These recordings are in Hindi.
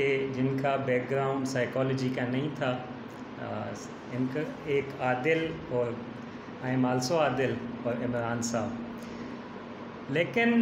जिनका बैकग्राउंड साइकोलॉजी का नहीं था इनका एक आदिल और आई एम आल्सो आदिल और इमरान साहब। लेकिन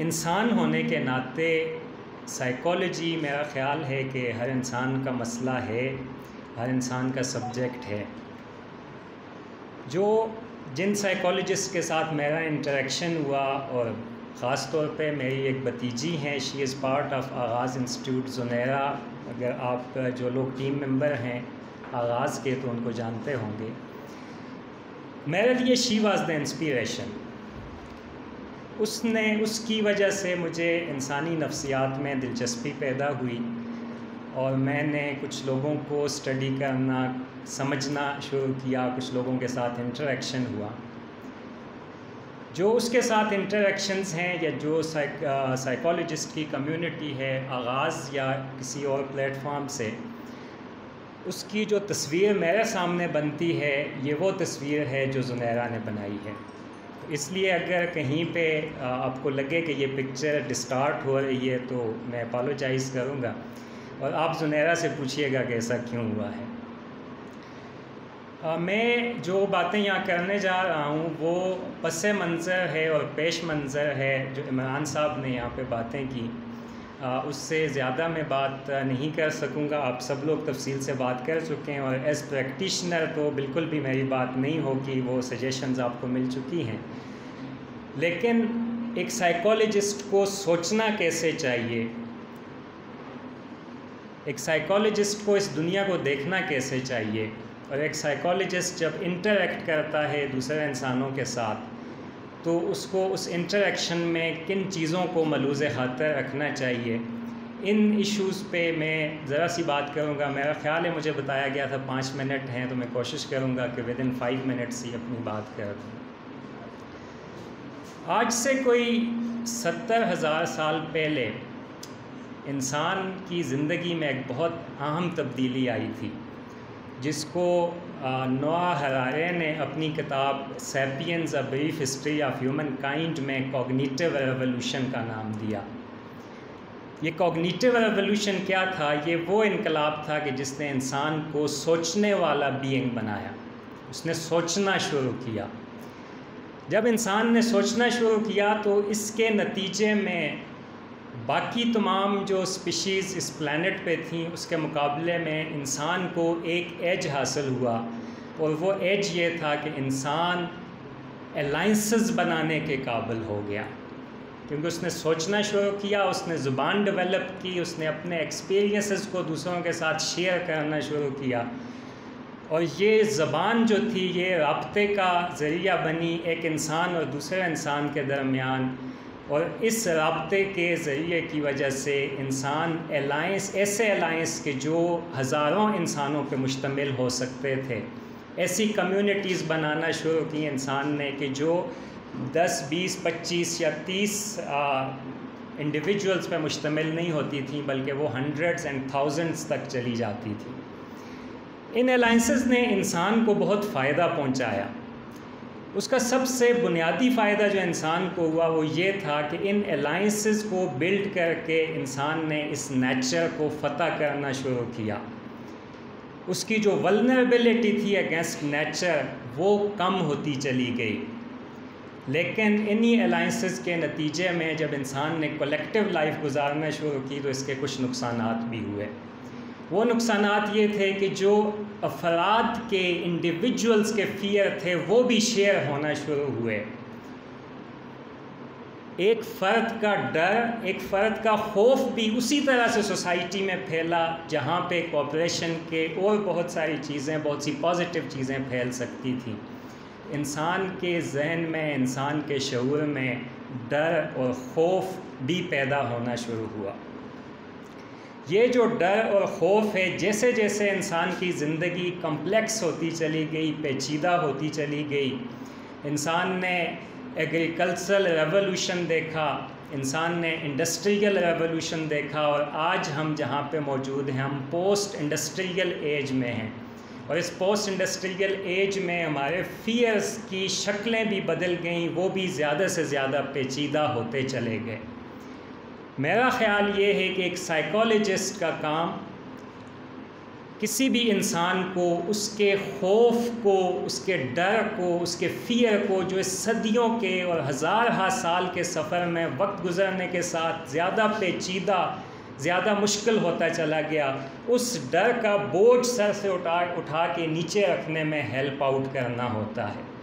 इंसान होने के नाते साइकोलॉजी मेरा ख़्याल है कि हर इंसान का मसला है, हर इंसान का सब्जेक्ट है। जो जिन साइकोलॉजिस्ट के साथ मेरा इंटरेक्शन हुआ और ख़ास तौर पे मेरी एक भतीजी हैं she is part of Aagaz institute Zunaira अगर आप जो लोग टीम मेंबर हैं आगाज़ के तो उनको जानते होंगे। मेरे लिए शी वाज द इंस्पिरेशन उसने, उसकी वजह से मुझे इंसानी नफ्सियात में दिलचस्पी पैदा हुई और मैंने कुछ लोगों को स्टडी करना, समझना शुरू किया। कुछ लोगों के साथ इंटरेक्शन हुआ। जो उसके साथ इंटरेक्शंस हैं या जो साइकोलॉजिस्ट की कम्युनिटी है, आगाज़ या किसी और प्लेटफॉर्म से, उसकी जो तस्वीर मेरे सामने बनती है, ये वो तस्वीर है जो जुनैरा ने बनाई है। इसलिए अगर कहीं पे आपको लगे कि ये पिक्चर डिस्टार्ट हो रही है तो मैं अपोलोजाइज़ करूँगा। और आप जुनैरा से पूछिएगा कि ऐसा क्यों हुआ है। मैं जो बातें यहाँ करने जा रहा हूँ वो पस मंज़र है और पेश मंज़र है जो इमरान साहब ने यहाँ पे बातें की। आ, उससे ज़्यादा मैं बात नहीं कर सकूँगा। आप सब लोग तफसील से बात कर चुके हैं और एज़ प्रैक्टिशनर तो बिल्कुल भी मेरी बात नहीं होगी वो सजेशंस आपको मिल चुकी हैं। लेकिन एक साइकोलॉजिस्ट को सोचना कैसे चाहिए? एक साइकोलॉजिस्ट को इस दुनिया को देखना कैसे चाहिए? और एक साइकोलॉजिस्ट जब इंटरेक्ट करता है दूसरे इंसानों के साथ तो उसको उस इंटरेक्शन में किन चीज़ों को मलूज़ खातर रखना चाहिए? इन इश्यूज़ पे मैं ज़रा सी बात करूँगा। मेरा ख्याल है मुझे बताया गया था पाँच मिनट हैं तो मैं कोशिश करूँगा कि विद इन फाइव मिनट्स ही अपनी बात कर दूँ। आज से कोई सत्तर हज़ार साल पहले इंसान की ज़िंदगी में एक बहुत अहम तब्दीली आई थी। जिसको नोआ हरारे ने अपनी किताब Sapiens a brief history of humankind में कॉग्निटिव रेवोल्यूशन का नाम दिया। ये कॉग्निटिव रेवोल्यूशन क्या था? ये वो इनकलाब था कि जिसने इंसान को सोचने वाला बीइंग बनाया। उसने सोचना शुरू किया। जब इंसान ने सोचना शुरू किया तो इसके नतीजे में बाकी तमाम जो स्पीशीज़ इस प्लानट पे थी, उसके मुकाबले में इंसान को एक एज हासिल हुआ। और वो एज ये था कि इंसान अलाइंसेस बनाने के काबिल हो गया। क्योंकि उसने सोचना शुरू किया, उसने ज़ुबान डेवलप की, उसने अपने एक्सपीरियंसेस को दूसरों के साथ शेयर करना शुरू किया। और ये ज़बान जो थी, ये रबते का ज़रिया बनी एक इंसान और दूसरे इंसान के दरमियान। और इस रबते के ज़रिए की वजह से इंसान अलाइंस ऐसे अलाइंस के जो हज़ारों इंसानों पर मुश्तमिल हो सकते थे। ऐसी कम्युनिटीज़ बनाना शुरू की इंसान ने कि जो 10, 20, 25 या 30 इंडिविजुअल्स पर मुश्तमिल नहीं होती थी बल्कि वो हंड्रेड्स एंड थाउजेंड्स तक चली जाती थी। इन अलाइंसेस ने इंसान को बहुत फ़ायदा पहुँचाया। उसका सबसे बुनियादी फ़ायदा जो इंसान को हुआ वो ये था कि इन अलाइंसेस को बिल्ड करके इंसान ने इस नेचर को फ़तह करना शुरू किया। उसकी जो वलनरेबिलिटी थी अगेंस्ट नेचर वो कम होती चली गई। लेकिन इन्हीं अलाइंसेस के नतीजे में जब इंसान ने कलेक्टिव लाइफ गुजारना शुरू की तो इसके कुछ नुकसान भी हुए। वो नुकसान ये थे कि जो अफराद के इंडिविजुअल्स के फियर थे, वो भी शेयर होना शुरू हुए। एक फ़र्द का डर, एक फ़र्द का खौफ भी उसी तरह से सोसाइटी में फैला, जहाँ पे कॉपरेशन के और बहुत सारी चीज़ें, बहुत सी पॉजिटिव चीज़ें फैल सकती थी। इंसान के जहन में, इंसान के शूर में डर और खौफ भी पैदा होना शुरू हुआ। ये जो डर और खौफ है जैसे जैसे इंसान की ज़िंदगी कम्प्लेक्स होती चली गई, पेचीदा होती चली गई, इंसान ने एग्रीकल्चरल रेवोल्यूशन देखा, इंसान ने इंडस्ट्रियल रेवोल्यूशन देखा और आज हम जहाँ पे मौजूद हैं, हम पोस्ट इंडस्ट्रियल एज में हैं। और इस पोस्ट इंडस्ट्रियल एज में हमारे फियर्स की शक्लें भी बदल गईं, वो भी ज़्यादा से ज़्यादा पेचीदा होते चले गए। मेरा ख़्याल ये है कि एक साइकोलॉजिस्ट का काम किसी भी इंसान को उसके खौफ को, उसके डर को, उसके फियर को जो सदियों के और हज़ार हा साल के सफ़र में, वक्त गुजरने के साथ ज़्यादा पेचीदा, ज़्यादा मुश्किल होता चला गया, उस डर का बोझ सर से उठा उठा के नीचे रखने में हेल्प आउट करना होता है।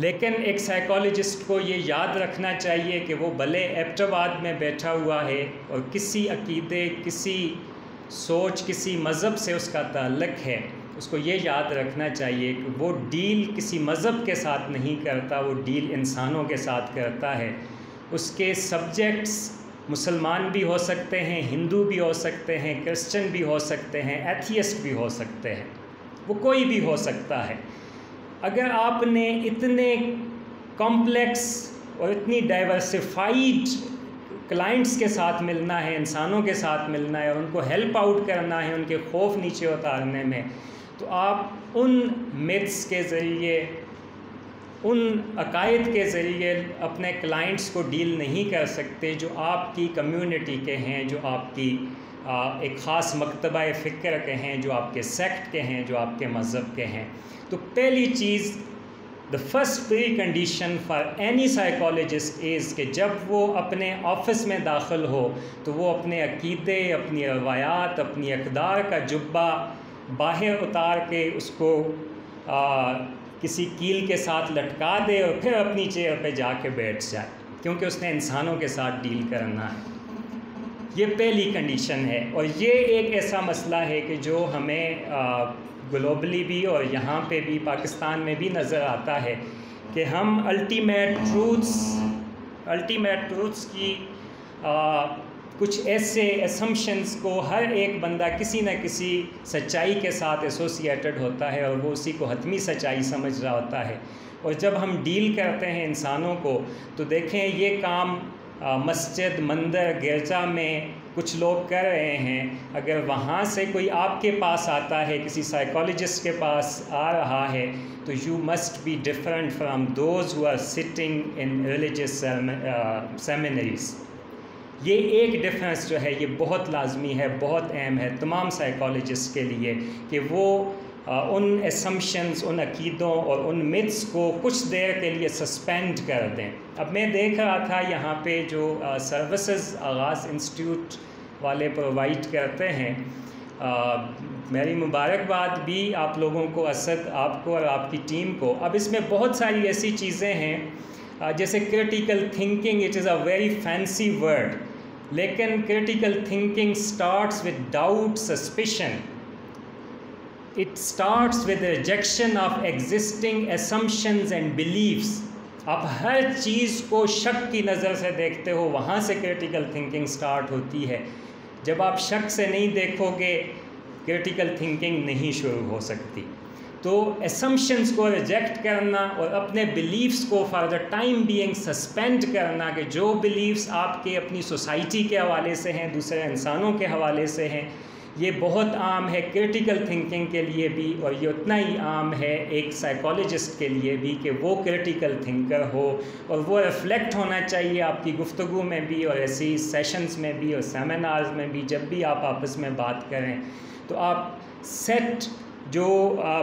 लेकिन एक साइकोलॉजिस्ट को ये याद रखना चाहिए कि वो भले एबटाबाद में बैठा हुआ है और किसी अकीदे, किसी सोच, किसी मज़हब से उसका ताल्लक है, उसको ये याद रखना चाहिए कि वो डील किसी मज़हब के साथ नहीं करता, वो डील इंसानों के साथ करता है। उसके सब्जेक्ट्स मुसलमान भी हो सकते हैं, हिंदू भी हो सकते हैं, क्रिश्चियन भी हो सकते हैं, एथियस्ट भी हो सकते हैं, वो कोई भी हो सकता है। अगर आपने इतने कॉम्प्लेक्स और इतनी डाइवर्सिफाइड क्लाइंट्स के साथ मिलना है, इंसानों के साथ मिलना है उनको हेल्प आउट करना है, उनके खौफ नीचे उतारने में तो आप उन मिथ्स के ज़रिए, उन अकायद के ज़रिए अपने क्लाइंट्स को डील नहीं कर सकते जो आपकी कम्युनिटी के हैं, जो आपकी एक ख़ास मकतबा फ़िक्र के हैं जो आपके सेक्ट के हैं जो आपके मज़हब के हैं। तो पहली चीज़ the first precondition for any psychologist is कि जब वो अपने ऑफ़िस में दाखिल हो तो वो अपने अकीदे अपनी रवायात अपनी अकदार का जुब्बा बाहर उतार के उसको आ, किसी कील के साथ लटका दे और फिर अपनी चेयर पे जाके बैठ जाए क्योंकि उसने इंसानों के साथ डील करना है। ये पहली कंडीशन है और ये एक ऐसा मसला है कि जो हमें ग्लोबली भी और यहाँ पे भी पाकिस्तान में भी नज़र आता है कि हम अल्टीमेट ट्रूथ्स अल्टीमेट ट्रूथ्स की आ, कुछ ऐसे एसम्पशंस को हर एक बंदा किसी न किसी सच्चाई के साथ एसोसिएटेड होता है और वो उसी को हतमी सच्चाई समझ रहा होता है। और जब हम डील करते हैं इंसानों को तो देखें ये काम मस्जिद, मंदिर, गिरजा में कुछ लोग कर रहे हैं, अगर वहाँ से कोई आपके पास आता है, किसी साइकोलॉजिस्ट के पास आ रहा है तो you must be different from those who are sitting in religious seminaries ये एक डिफरेंस जो है, ये बहुत लाजमी है, बहुत अहम है, तमाम साइकोलॉजिस्ट के लिए कि वो उन एसम्पशंस उन अकीदों और उन मिथ्स को कुछ देर के लिए सस्पेंड कर दें। अब मैं देख रहा था यहाँ पे जो सर्विसेज़ आगाज़ इंस्टीट्यूट वाले प्रोवाइड करते हैं। आ, मेरी मुबारकबाद भी आप लोगों को असद आपको और आपकी टीम को। अब इसमें बहुत सारी ऐसी चीज़ें हैं। जैसे critical thinking it is a very fancy word लेकिन critical thinking starts with doubt suspicion it starts with the rejection of existing assumptions and beliefs. आप हर चीज़ को शक की नज़र से देखते हो, वहाँ से क्रिटिकल थिंकिंग स्टार्ट होती है। जब आप शक से नहीं देखोगे क्रिटिकल थिंकिंग नहीं शुरू हो सकती। तो एसम्पशंस को रिजेक्ट करना और अपने बिलीव्स को for the time being suspend करना कि जो बिलीव्स आपके अपनी सोसाइटी के हवाले से हैं, दूसरे इंसानों के हवाले से हैं ये बहुत आम है क्रिटिकल थिंकिंग के लिए भी और ये उतना ही आम है एक साइकोलॉजिस्ट के लिए भी कि वो क्रिटिकल थिंकर हो और वो रिफ्लेक्ट होना चाहिए आपकी गुफ्तु में भी और ऐसी सेशंस में भी और सेमिनार्स में भी जब भी आप आपस में बात करें। तो आप सेट जो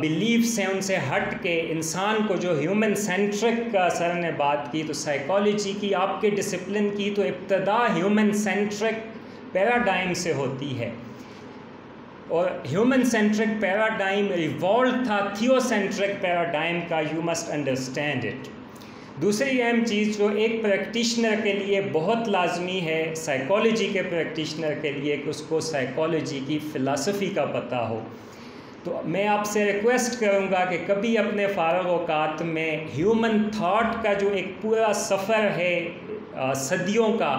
बिलीव्स हैं उनसे हट के इंसान को जो ह्यूमन सेंट्रिक का सर ने बात की तो साइकोलॉजी की, आपके डिसिप्लिन की तो इब्तदा ह्यूमन सेंट्रिक पैराडाइम से होती है। और ह्यूमन सेंट्रिक पैराडाइम रिवॉल्व था थियोसेंट्रिक पैराडाइम का यू मस्ट अंडरस्टैंड इट दूसरी अहम चीज़ जो एक प्रैक्टिशनर के लिए बहुत लाजमी है साइकोलॉजी के प्रैक्टिशनर के लिए कि उसको साइकोलॉजी की फ़िलासफ़ी का पता हो। तो मैं आपसे रिक्वेस्ट करूँगा कि कभी अपने फ़ारग अवकात में ह्यूमन थाट का जो एक पूरा सफ़र है सदियों का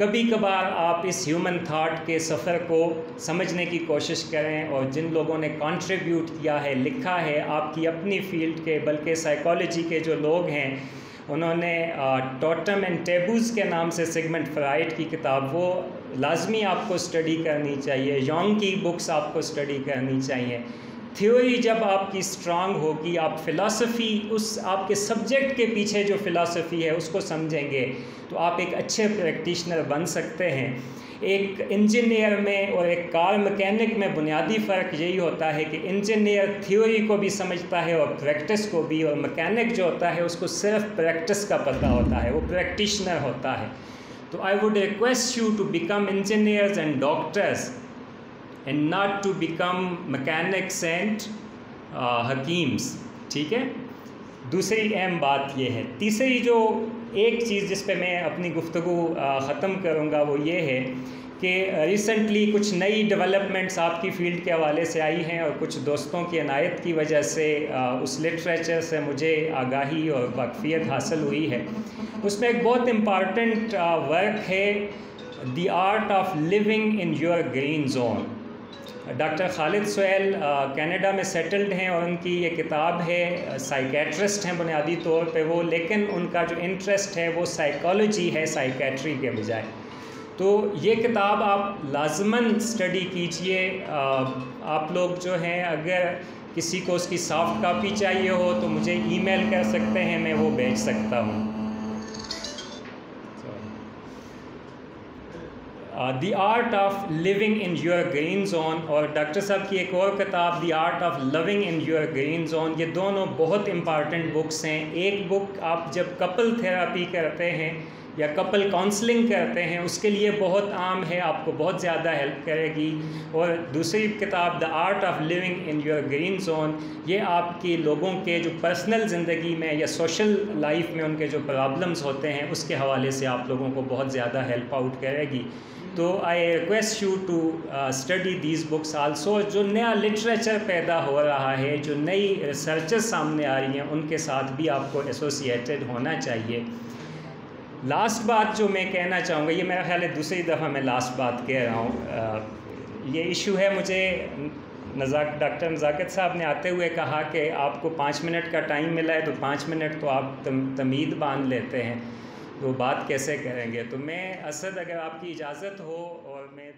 कभी कभार आप इस ह्यूमन थाट के सफ़र को समझने की कोशिश करें और जिन लोगों ने कंट्रीब्यूट किया है, लिखा है, आपकी अपनी फ़ील्ड के, बल्कि साइकोलॉजी के जो लोग हैं, उन्होंने टोटम एंड टेबूज़ के नाम से सिगमेंट फ्राइड की किताब, वो लाजमी आपको स्टडी करनी चाहिए योंग की बुक्स आपको स्टडी करनी चाहिए। थ्योरी जब आपकी स्ट्रांग होगी, आप फ़िलासफ़ी उस आपके सब्जेक्ट के पीछे जो फ़िलासफ़ी है, उसको समझेंगे तो आप एक अच्छे प्रैक्टिशनर बन सकते हैं। एक इंजीनियर में और एक कार मैकेनिक में बुनियादी फ़र्क यही होता है कि इंजीनियर थ्योरी को भी समझता है और प्रैक्टिस को भी, और मैकेनिक जो होता है, उसको सिर्फ़ प्रैक्टिस का पता होता है, वो प्रैक्टिशनर होता है। तो I would request you to become engineers and doctors and not to become mechanics and hakims ठीक है? दूसरी अहम बात यह है। तीसरी जो एक चीज़ जिस पे मैं अपनी गुफ्तु ख़त्म करूँगा वो ये है कि रिसेंटली कुछ नई डेवलपमेंट्स आपकी फ़ील्ड के हवाले से आई हैं और कुछ दोस्तों की अनायत की वजह से उस लिटरेचर से मुझे आगाही और वाकफियत हासिल हुई है। उसमें एक बहुत इंपॉर्टेंट वर्क है the art of living in your green zone doctor Khalid Sohail Canada में सेटल्ड हैं और उनकी ये किताब है साइकेट्रिस्ट हैं बुनियादी तौर पे वो, लेकिन उनका जो इंटरेस्ट है वो साइकोलॉजी है साइकेट्री के बजाय। तो ये किताब आप लाजमन स्टडी कीजिए आप लोग जो हैं, अगर किसी को उसकी सॉफ्ट कापी चाहिए हो तो मुझे ईमेल कर सकते हैं, मैं वो भेज सकता हूँ। The art of living in your green zone और डॉक्टर साहब की एक और किताब the art of loving in your green zone ये दोनों बहुत इंपॉर्टेंट बुक्स हैं। एक बुक आप जब कपल थेरापी करते हैं या कपल काउंसलिंग करते हैं, उसके लिए बहुत आम है, आपको बहुत ज़्यादा हेल्प करेगी। और दूसरी किताब the art of living in your green zone ये आपकी लोगों के जो पर्सनल ज़िंदगी में या सोशल लाइफ में उनके जो प्रॉब्लम्स होते हैं, उसके हवाले से आप लोगों को बहुत ज़्यादा हेल्प आउट करेगी। तो I request you to study these books also जो नया लिटरेचर पैदा हो रहा है जो नई रिसर्चेस सामने आ रही हैं उनके साथ भी आपको एसोसिएटेड होना चाहिए। लास्ट बात जो मैं कहना चाहूँगा ये मेरा ख्याल है दूसरी दफ़ा मैं लास्ट बात कह रहा हूँ। ये इशू है मुझे नजाक डॉक्टर नज़ाकत साहब ने आते हुए कहा कि आपको पाँच मिनट का टाइम मिला है तो पाँच मिनट तो आप तम, तमीद बाँध लेते हैं। तो बात कैसे करेंगे? तो मैं असद अगर आपकी इजाज़त हो और मैं